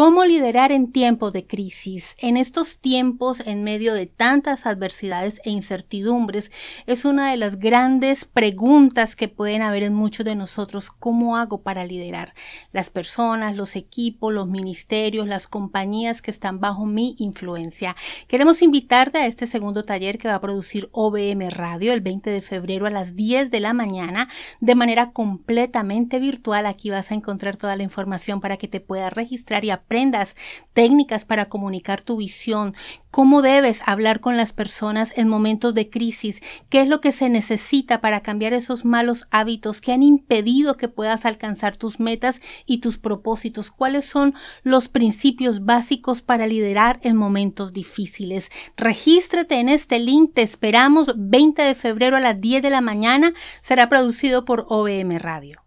¿Cómo liderar en tiempos de crisis? En estos tiempos, en medio de tantas adversidades e incertidumbres, es una de las grandes preguntas que pueden haber en muchos de nosotros. ¿Cómo hago para liderar? Las personas, los equipos, los ministerios, las compañías que están bajo mi influencia. Queremos invitarte a este segundo taller que va a producir OBM Radio el 20 de febrero a las 10 de la mañana de manera completamente virtual. Aquí vas a encontrar toda la información para que te puedas registrar y aprendas técnicas para comunicar tu visión, cómo debes hablar con las personas en momentos de crisis, qué es lo que se necesita para cambiar esos malos hábitos que han impedido que puedas alcanzar tus metas y tus propósitos, cuáles son los principios básicos para liderar en momentos difíciles. Regístrate en este link, te esperamos 20 de febrero a las 10 de la mañana, será producido por OBM Radio.